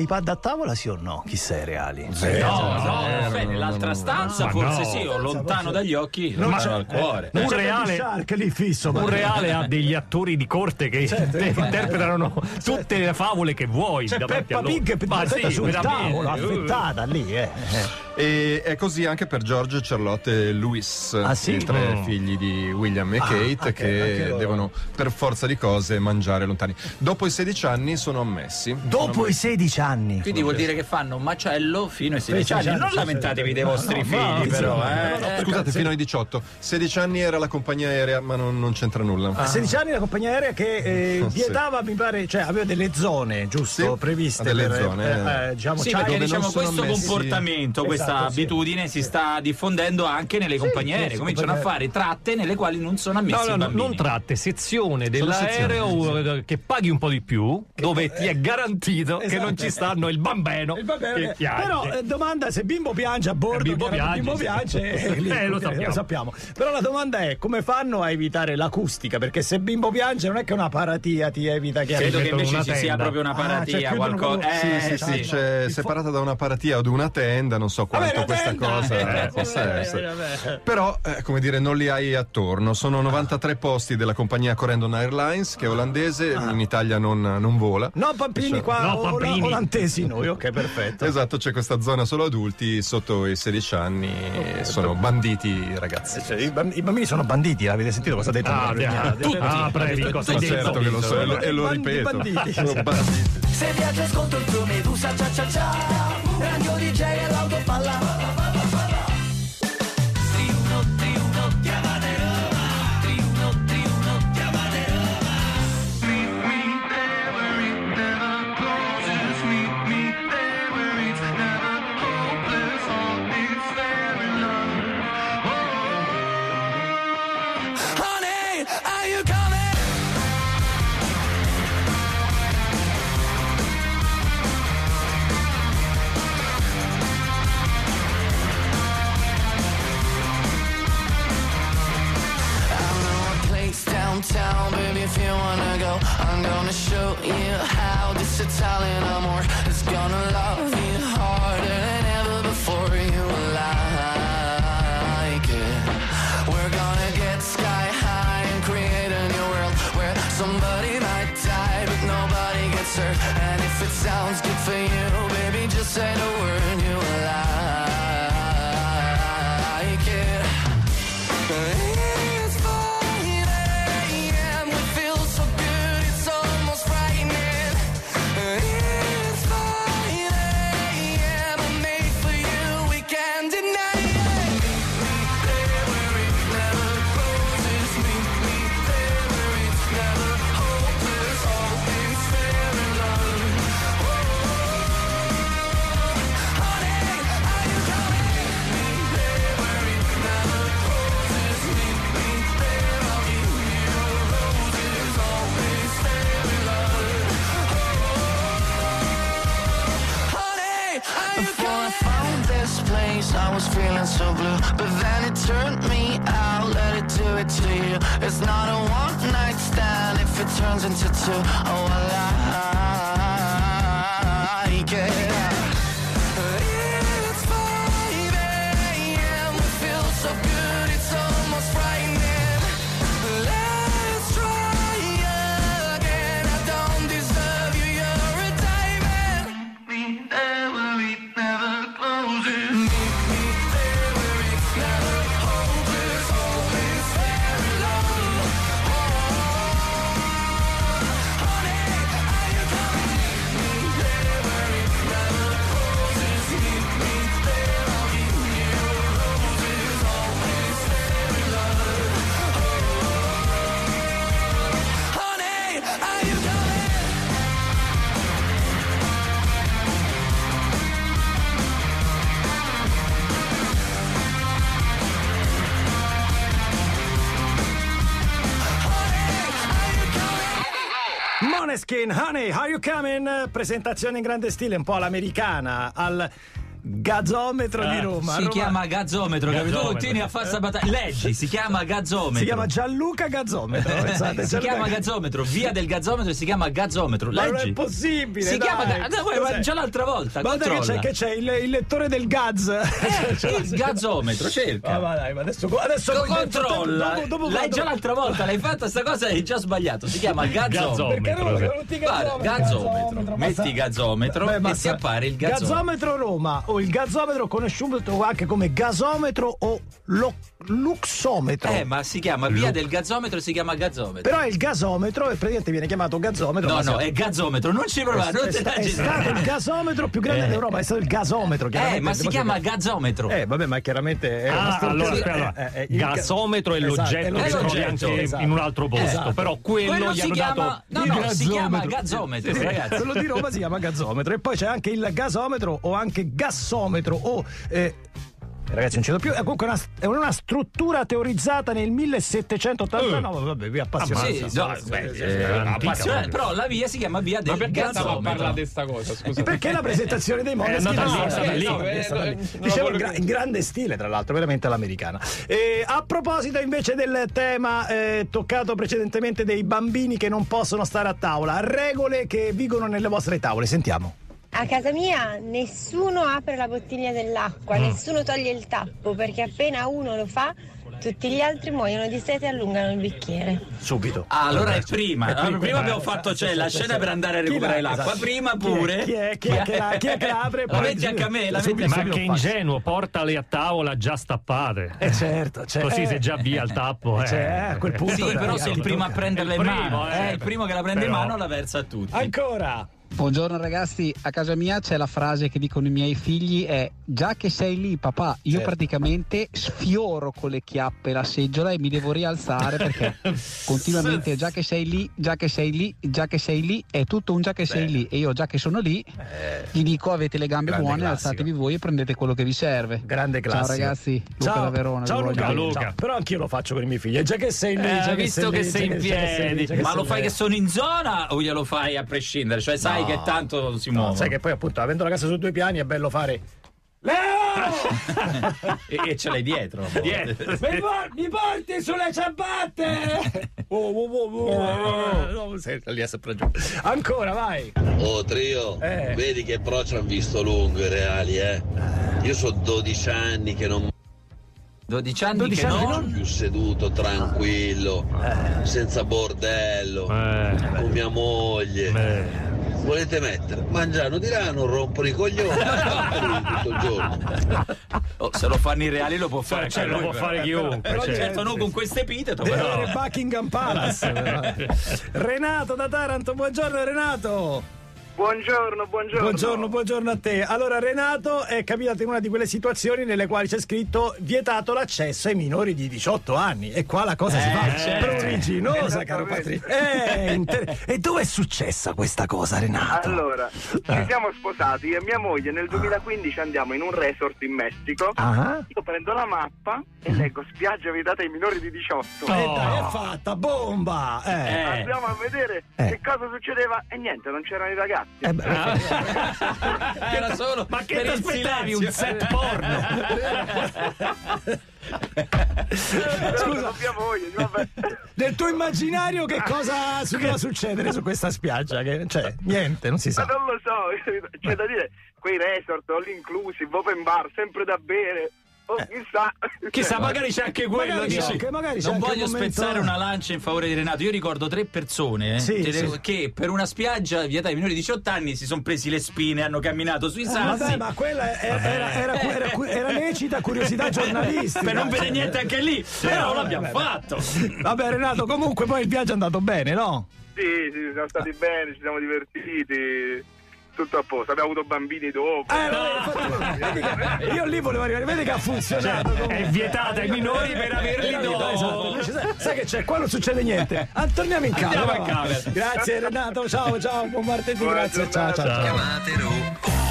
iPad a tavola sì o no? Chi sei reali? Sì, No, no, no, no, beh, nell'altra stanza forse no. sì, o lontano dagli occhi, Non lontano dal cuore. Un reale- Baby Shark lì fisso. Un reale ha degli attori di corte che Certo, (laughs) interpretano tutte le favole che vuoi. C'è Peppa. Pig Ma sì, sul veramente. tavolo, affettata lì, eh. E è così anche per George, Charlotte e Louis, Ah, sì? i tre Mm. figli di William e Kate, anche- che devono per forza di cose mangiare lontani. Dopo i 16 anni sono ammessi. Dopo i 16 anni. Quindi vuol dire che fanno un macello fino ai 16 16 anni. anni, Non sì, lamentatevi sì. dei vostri figli, no, però. no, eh. no, no, Eh, Scusate, sì. fino ai 18. 16 anni era la compagnia aerea, ma non, non c'entra nulla. A 16 anni la compagnia aerea che eh, (laughs) Sì. vietava, mi pare, cioè aveva delle zone, giusto? Sì, previste delle per, zone, eh, eh, diciamo, Sì, c'ha- perché diciamo questo ammessi- comportamento, questa Esatto, sì. abitudine si sta diffondendo anche nelle compagnie sì, aeree. sì, Cominciano a compagnie- fare tratte nelle quali non sono ammessi No, no, non tratte, sezione dell'aereo eh, che paghi un po' di più, dove ti è garantito che Esatto. non ci stanno il bambino Il bambino che che- piange. Però eh, domanda se bimbo piange a bordo, Eh, bimbo piange, bimbo sì. piange eh, lì, Eh, lo ok, sappiamo. Però la domanda è come fanno a evitare l'acustica? Perché se bimbo piange non è che una paratia ti evita che Credo che invece ci sia proprio una Ah, paratia, cioè, chiudono qualcosa. Sì, Eh, sì, sì, sì. c'è separata da una paratia o da una tenda, non so Vabbè, quanto una questa tenda! cosa Eh, possa eh, essere. vabbè. Però, eh, come dire, non li hai attorno. Sono 93 posti della compagnia Corendon Airlines, che è olandese, in Italia non, non vola. No pampini Cioè- qua, No, pampini. olandesi noi, ok perfetto. Esatto, c'è questa zona solo adulti, sotto i 16 anni sono banditi ragazzi. Cioè, i, bamb- i bambini sono banditi, l'avete sentito cosa ha detto? Ah, Mourinho? tutti. Ah, brevi, cosa Ma hai detto? certo che lo so e lo, e ripeto. banditi. Sono banditi. Se viaggia ascolto il tuo Medusa cia cia cia Radio DJ e l'autopalla you how this Italian amor is gonna love you harder than ever before. You like it. We're gonna get sky high and create a new world Where somebody might die, but nobody gets hurt. And if it sounds good for you, baby, just say the word turns into two. Oh, I like Moneskin, Honey, How You Coming? Presentazione in grande stile, un po' all'americana, al Gazzometro di Eh, Roma. si Roma- chiama gazzometro, capito? Tu Gazzometro. continui a fare battaglia. Leggi, si chiama gazzometro. Si chiama Gianluca Gazzometro. pensate, si Gianluca- chiama gazzometro, via del gazzometro si chiama gazzometro. Ma non Leggi. è possibile. Si dai. chiama ga- dai, Cos'è? ma già l'altra volta. Guarda che c'è, che c'è il, il lettore del Gaz. Eh, (laughs) il gazzometro, cerca. Ah, ma dai, ma adesso, adesso Co- controlla. dopo- dopo l'hai già l'altra volta, l'hai fatta sta cosa e hai già sbagliato. Si chiama gazzometro. Perché non lo metti Guarda, gazzometro. Metti gazzometro Beh, e ti sa- appare il gazzometro. Gazzometro Roma il gazzometro conosciuto anche come gasometro o lo- luxometro. Eh, ma si chiama via del gazzometro si chiama gazzometro. Però è il gasometro e praticamente viene chiamato gazzometro. No, no, è gazzometro, non ci provare, non è, sta- la è stato il gasometro più grande Eh. d'Europa, è stato il gasometro. Eh, ma si Poi- chiama gazzometro. Eh, vabbè, ma chiaramente è una Ah, struttura- allora, aspetta, eh, allora, eh, eh, gasometro è esatto, l'oggetto che trovi anche esatto. in un altro posto, Esatto. però quello, Quello gli si hanno chiama- dato no, no, si chiama gazzometro, Sì, ragazzi. Quello di Roma si chiama gazzometro e poi c'è anche il gasometro o anche gassometro o Ragazzi, non vedo più. È comunque una, è una struttura teorizzata nel 1789. Vabbè, vi appassiona. Sì, no, beh, eh, appassionante, però la via si chiama via del Ma perché stavo a parlare di sta cosa? Scusa. Perché la presentazione dei È Moneschi andata lì, no, è stata eh, lì. no, è stata lì. Dicevo in, gra- in grande stile, tra l'altro, veramente all'americana. E a proposito invece del tema eh, toccato precedentemente dei bambini che non possono stare a tavola, regole che vigono nelle vostre tavole, sentiamo. A casa mia nessuno apre la bottiglia dell'acqua, Mm. nessuno toglie il tappo perché appena uno lo fa tutti gli altri muoiono di sete e allungano il bicchiere. Subito. Ah, allora è prima. È Allora, prima. prima abbiamo Eh, fatto cioè, la scena per andare a Chi recuperare la- l'acqua. esatto. Prima Chi è- pure. chi è- chi è che la- chi è che apre? (laughs) La Poi metti anche a me, la subito, Ma che ingenuo, portali a tavola già stappate. Eh certo, certo. Così se già via il tappo. Eh. Cioè, a quel punto Sì, però sei il primo a prenderla in mano. eh. Eh, il primo che la prende in mano la versa a tutti. Ancora. Buongiorno ragazzi, a casa mia c'è la frase che dicono i miei figli è già che sei lì papà, io Certo. praticamente sfioro con le chiappe la seggiola e mi devo rialzare perché (laughs) continuamente già che sei lì, già che sei lì, già che sei lì, è tutto un già che sei lì e io già che sono lì gli dico avete le gambe Grande buone, classico. alzatevi voi e prendete quello che vi serve. Grande Ciao classico. ragazzi, Luca Ciao, da Verona. ciao Luca, bene. Ciao. Però anch'io lo faccio con i miei figli. E Già che sei lì, Eh, già visto che che sei sei lì, in sei lì, piedi, già che ma sei lo fai lì. che sono in zona o glielo fai a prescindere? Cioè, sai No. che tanto si No, muove. sai che poi appunto avendo la casa su due piani è bello fare (laughs) e, e ce l'hai dietro. a. Dietro. mi, por- mi porti sulle ciabatte (laughs) oh, oh, oh, oh. No, sei lì è sempre giù ancora vai Oh trio, Eh. vedi che approccio hanno visto lungo i reali, eh? Io sono 12 anni che non 12 anni 12 che anni non... che non- più seduto, tranquillo, senza bordello, Eh, con mia moglie. eh. Volete mettere? Mangiano di là, non rompono i coglioni, tutto il giorno. Oh, se lo fanno i reali lo può fare. Cioè, lo può però. fare chiunque, Però certo. certo non con questo epiteto, deve però. Buckingham Palace. (laughs) Renato da Taranto buongiorno Renato Buongiorno, buongiorno. Buongiorno, buongiorno a te. Allora, Renato è capitato in una di quelle situazioni nelle quali c'è scritto vietato l'accesso ai minori di 18 anni. E qua la cosa si Eh, fa certo. pruriginosa, caro. Patrizio. Eh, inter- e dove è successa questa cosa, Renato? Allora, ci siamo sposati io e mia moglie nel 2015 andiamo in un resort in Messico. Ah. Io prendo la mappa e leggo spiaggia vietata ai minori di 18. E dai, è fatta, bomba! Eh. Andiamo a vedere Eh. che cosa succedeva e niente, non c'erano i ragazzi. Eh beh, (laughs) Era solo Ma che per aspettavi? Un set porno? (laughs) Scusa, mia moglie, vabbè. Nel tuo immaginario che cosa doveva succedere su questa spiaggia? Che, cioè, niente, non si Ma sa. non lo so, (laughs) c'è da dire, quei resort, all inclusive, open bar, sempre da bere. Oh, chissà. Chissà, magari c'è anche quello. Magari dici. c'è, che magari c'è Non anche voglio un spezzare una lancia in favore di Renato. Io ricordo tre persone eh, Sì, che, sì. che per una spiaggia vietata ai minori di 18 anni si sono presi le spine, hanno camminato sui Eh, sassi. vabbè, ma quella era, era, era, era, era lecita curiosità (laughs) giornalistica. Per non vedere niente anche lì, però l'abbiamo vabbè, fatto. Vabbè, Renato, comunque poi il viaggio è andato bene, no? Sì, sì, siamo stati bene, ci siamo divertiti. Tutto a posto, abbiamo avuto bambini dopo. Eh, che- io lì volevo arrivare, vedi che ha funzionato. Cioè, è vietata ai minori per averli dopo. esatto. Sai- Sai che c'è? Qua non succede niente. Ah, torniamo in camera. Grazie Renato, ciao ciao, buon martedì, Buona grazie, ciao ciao. ciao.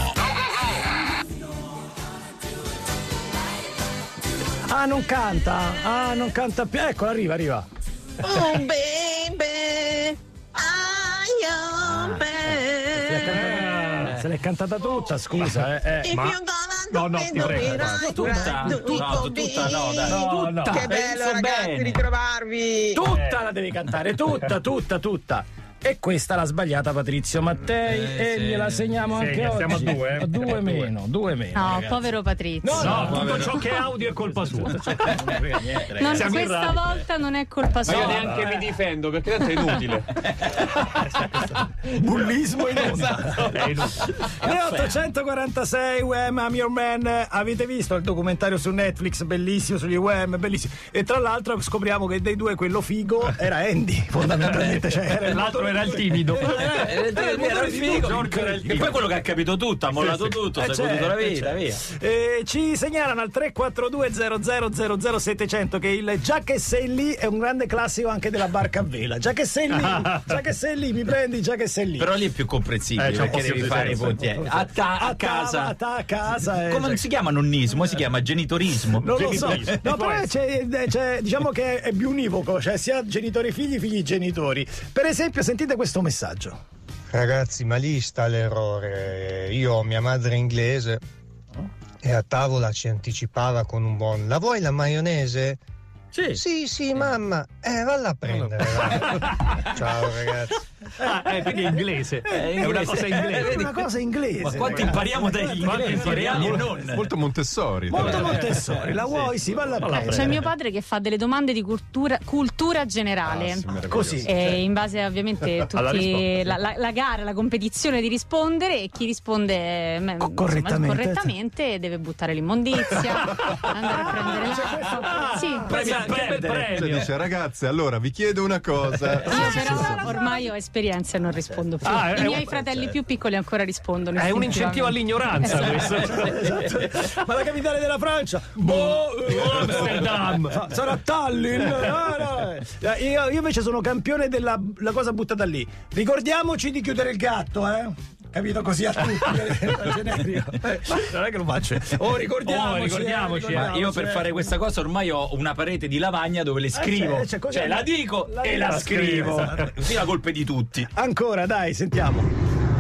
Ah, non canta? Ah, non canta più. Ecco, arriva, arriva. Oh baby, Se l'è cantata, tutta, scusa, eh. eh. Ma- No, no, ti prego. Tutta, no, tutta no, dai. No, no. Che bello ragazzi bene. ritrovarvi. Tutta la devi cantare, tutta, tutta, tutta. E questa l'ha sbagliata Patrizio Mattei Eh, e sì. gliela segniamo Sì, anche che oggi. siamo a due, eh. Due Siamo a due. meno, due meno. No, ragazzi. povero Patrizio. No, tutto ciò che è audio è colpa sua. Non- Siamo in questa radio. volta non è colpa Ma io sua. neanche mi difendo perché tanto è inutile. (laughs) Bullismo in onda. Esatto. È inutile. Ne 846 UM I'm Your Man. Avete visto il documentario su Netflix bellissimo sugli UM, bellissimo. E tra l'altro scopriamo che dei due quello figo era Andy, fondamentalmente. Cioè, era L'altro motore era il di- timido. Era- era- Eh, era il lui era il figo, tutto. Giorgio era il figo. E poi quello che ha capito tutto, ha mollato tutto, Eh, si è goduto la certo, vita, via. certo. Eh, ci segnalano al 342 00 700 che il già che sei lì è un grande classico anche della barca a vela. Già che sei lì, (laughs) già che sei lì, mi prendi, già che sei lì. Però lì è più comprensibile Eh, perché devi fare i punti. eh. A, casa. a casa. eh, Come non si chiama nonnismo, si chiama genitorismo. Non lo so, no, però c'è, c'è- diciamo che è più univoco, cioè sia genitori figli, figli genitori. Per esempio, sentite questo messaggio. Ragazzi, ma lì sta l'errore. Io ho mia madre inglese e a tavola ci anticipava con un buon la vuoi la maionese? Sì. Sì, sì, mamma. Eh, valla a prendere. Ciao ragazzi. Ah, eh, quindi è inglese. È una cosa inglese. È una cosa inglese. Ma ragazzi. impariamo dagli inglesi e impariamo? non? Molto Montessori. Molto. Montessori, la vuoi? Sì, valla a prendere. C'è mio padre che fa delle domande di cultura, cultura generale. Ah, sì. Così. E in base ovviamente a (laughs) Alla la, la- la gara, la competizione di rispondere e chi risponde eh, insomma, correttamente. correttamente deve buttare l'immondizia, (laughs) andare a prendere l'acqua. Sì, Premi- Che bel che bel premio. Cioè dice ragazze, allora vi chiedo una cosa. sì, però ormai ho esperienza e non rispondo più. Ah, è I miei un- fratelli più piccoli ancora rispondono. È un incentivo all'ignoranza questo. (laughs) Esatto. Ma la capitale della Francia? Boh, eh, Amsterdam. Sa- Sarà Tallinn? Eh. Io, io invece sono campione della la cosa buttata lì. Ricordiamoci di chiudere il gatto, eh? Capito così a tutti. (laughs) eh, generico. Eh, non è che lo faccio. Oh, ricordiamoci. Oh, ricordiamoci, eh, Ma io per eh. fare questa cosa ormai ho una parete di lavagna dove le scrivo. c'è- c'è così- cioè la dico la- e la, la scrivo. esatto. Così la colpa è di tutti. Ancora, dai, sentiamo.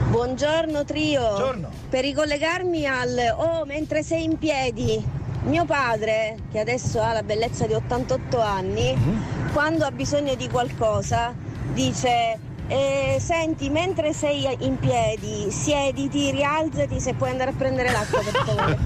Buongiorno trio. Buongiorno. Per ricollegarmi al oh, mentre sei in piedi. Mio padre, che adesso ha la bellezza di 88 anni, Mhm. quando ha bisogno di qualcosa, dice eh, senti, mentre sei in piedi, siediti, rialzati se puoi andare a prendere l'acqua per favore.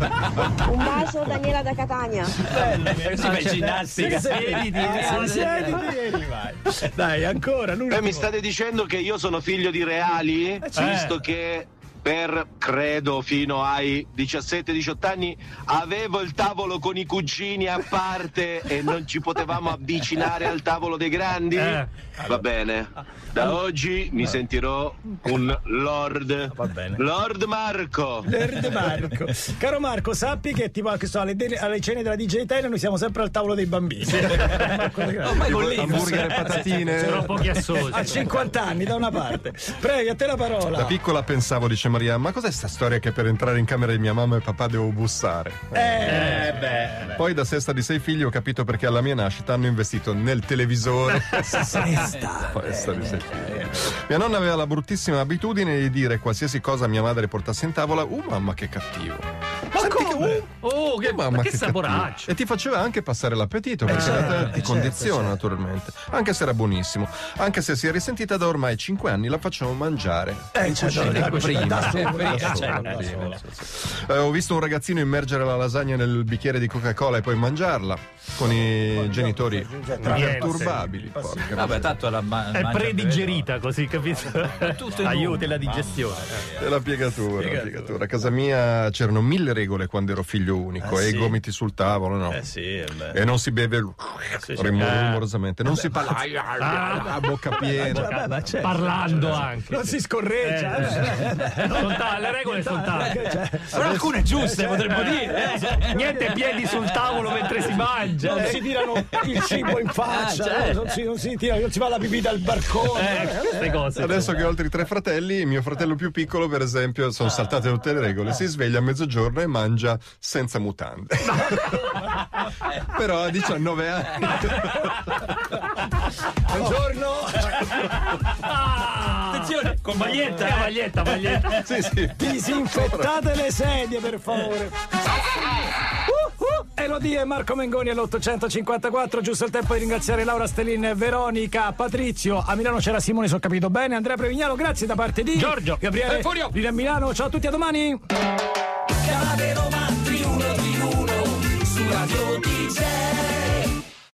(laughs) Un bacio Daniela da Catania. Così fai ginnastica. Siediti, Siediti, vai. Dai, ancora, l'ultimo. Eh, mi state dicendo che io sono figlio di reali, visto che per credo fino ai 17-18 anni avevo il tavolo con i cugini a parte e non ci potevamo avvicinare al tavolo dei grandi? Eh. Va bene. Da oggi mi sentirò un lord. Lord Marco. Lord Marco. Caro Marco, sappi che tipo che so, alle, de- alle cene della DJ Italia noi siamo sempre al tavolo dei bambini. Marco Grande. Ormai con lì. Hamburger e patatine. C'erano pochi (laughs) associ. A 50 anni da una parte. Prego, a te la parola. Da piccola pensavo, dice Maria, ma cos'è sta storia che per entrare in camera di mia mamma e papà devo bussare? Eh, beh. Poi da sesta di sei figli ho capito perché alla mia nascita hanno investito nel televisore. (laughs) Sesta. Sesta (laughs) di sei figli. Mia nonna aveva la bruttissima abitudine di dire qualsiasi cosa mia madre portasse in tavola, uh mamma che cattivo. Ma come? Oh, che, Mamma ma che che saporaccio. cattivo. E ti faceva anche passare l'appetito, perché certo, la te- ti certo, condiziona certo. naturalmente. Anche se era buonissimo. Anche se si è risentita da ormai 5 anni, la facciamo mangiare. Eh, cioè, Cucina, no, da prima, Eh, ho visto un ragazzino immergere la lasagna nel bicchiere di Coca-Cola e poi mangiarla con i genitori imperturbabili. porca Vabbè, tanto la ma- È predigerita così, capito? Aiuta la digestione. È la piegatura, la piegatura. A casa mia c'erano mille regole quando ero figlio unico Eh, e sì. i gomiti sul tavolo, no? Eh. E non si beve rumorosamente, non si parla Ah. a bocca piena. Ma certo. Parlando anche. Non si scorreggia. Eh. Sono ta- le regole sono tante. Cioè, Però alcune giuste potremmo dire. eh. Niente piedi sul tavolo mentre si mangia. non eh. si tirano il cibo in faccia, Ah, certo. non, si, non si tira, non si fa la pipì dal barcone. Eh, queste cose. Adesso che ho altri tre fratelli, mio fratello più piccolo, per esempio, sono saltate tutte le regole. Si sveglia a mezzogiorno e mangia senza mutande. (laughs) Però a 19 anni. Buongiorno. Attenzione, con maglietta, Eh, eh. maglietta, maglietta. (laughs) Sì, sì. Disinfettate le sedie, per favore. Uh, uh, Elodie e Marco Mengoni all'854, giusto il tempo di ringraziare Laura Stellin, Veronica, Patrizio. A Milano c'era Simone, se ho capito bene. Andrea Prevignano, grazie da parte di Giorgio. Gabriele E Furio. Lina Milano. Ciao a tutti, a domani. Chiamate 91 di uno su Radio DJ